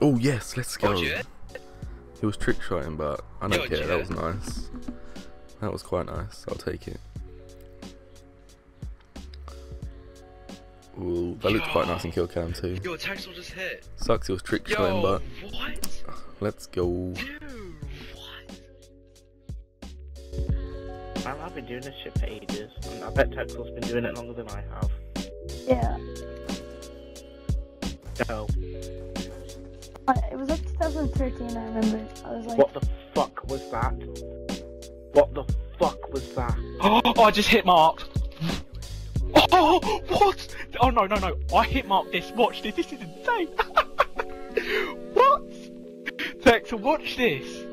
Oh yes, let's go. Watch it. He was trick shotting, but I don't Yo, care. That was nice. That was quite nice. I'll take it. Ooh, that looked quite nice in kill cam too. Yo, Texzl just hit. Sucks he was trick shotting, but what? let's go. Dude, what? Man, I've been doing this shit for ages, and I bet Texzl's been doing it longer than I have. Yeah. So, Uh, It was like 2013, I remember. I was like, what the fuck was that? What the fuck was that? Oh, I just hit marked. Oh, what? Oh no, no, no! I hit marked this. Watch this. This is insane. what? Tex, watch this.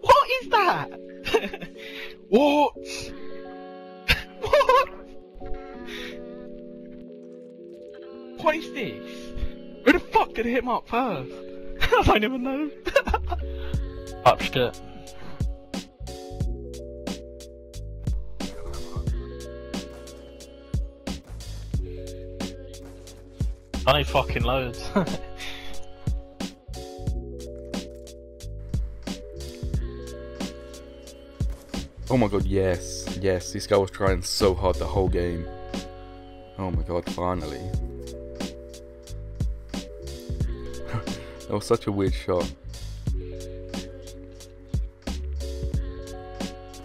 What is that? what? what? What is this? Who the fuck did hit mark first? I don't even know. Touched it. I need fucking loads. Oh my god, yes, yes. This guy was trying so hard the whole game. Oh my god, finally. That was such a weird shot.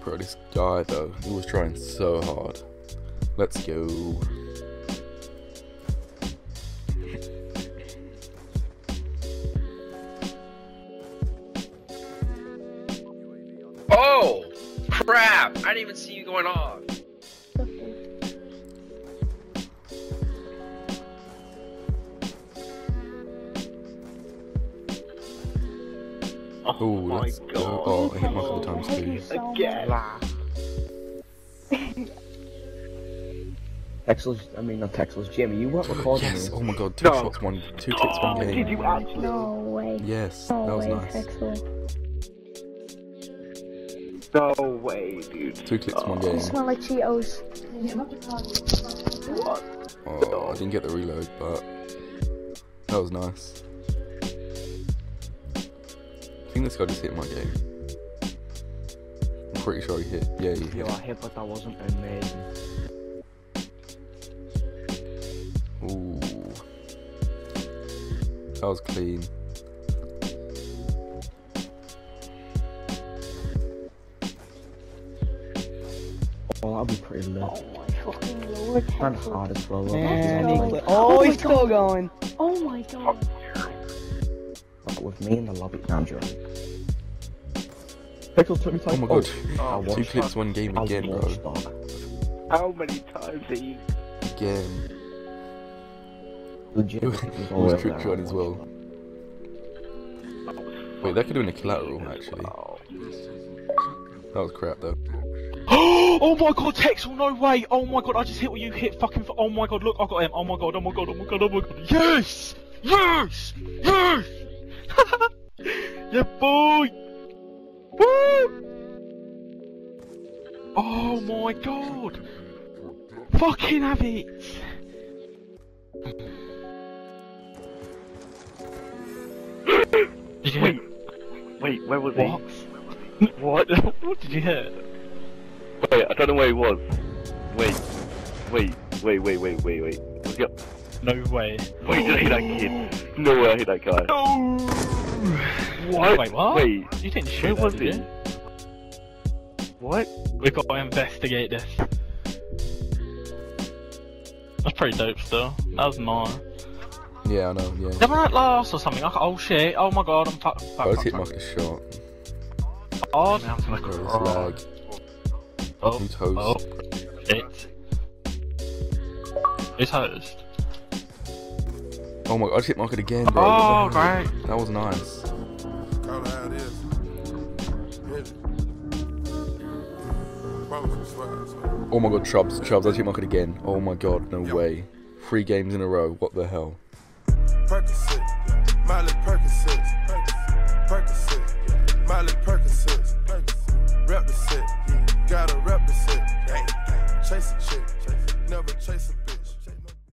Bro, this guy though, he was trying so hard. Let's go. Oh, crap! I didn't even see you going off. Oh, Oh, my let's god. go. Oh, I hit multiple times too. so Again. much. Texzl's, I mean not Texzl's, Jimmy, you weren't recording Yes, me. oh my god, two No. shots, one, two clicks, one Oh, game. did you actually? No way. Yes, No that was way, nice. Texzl. No way, dude. Two clicks, one oh. You game. smell like Cheetos. What? Oh, I didn't get the reload, but that was nice. I think this guy just hit my game. I'm pretty sure he hit. Yeah, he Yo, hit. I hit, but that wasn't amazing. Ooh, that was clean. Oh, that'll be pretty lit. Oh my fucking lord, And hard as well. Man, he- Oh, Oh, he's oh still going. Oh my god. Like, with me in the lobby. No, I'm joking. Texzl took me Oh my god, I Oh, two watched one game I again, bro. watched that. How many times are you? Again. Legit. It it was was trick there, shot as watched well. Wait, that could have been a collateral, actually. That was crap, though. oh my god, Texzl, no way! Oh my god, I just hit what you hit fucking for. Oh my god, look, I got him. Oh my god, oh my god, oh my god, oh my god. Yes! Yes! Yes! yeah, boy! Woo! Oh my god! Fucking have it! Did you Wait, wait, where was What? he? What? what did you hear? Wait, I don't know where he was. Wait, wait, wait, wait, wait, wait, wait. He up? No way. Wait, did I hit that kid? No way I hit that guy. No! What? Wait, what? Wait, You didn't shoot where that, was did he? you? What? We've got to investigate this. That's pretty dope still. That was nice. Yeah, I know, yeah. They were at last or something. Like, oh shit, oh my god, I'm fuck. I was hit mark a shot. Oh, Bro, this lag. Oh, Who's host? oh, shit. Who's host? Oh my god, I just hit market again, bro. Oh, What the hell? That was nice. Call it how it is. Hit it. Promise you slide, so. Oh my god, Chubbs, Chubbs, I just hit mark it again. Oh my god, no Yep. way. Three games in a row, what the hell? Percocet, Miley Percocet, Percocet, Miley Percocet,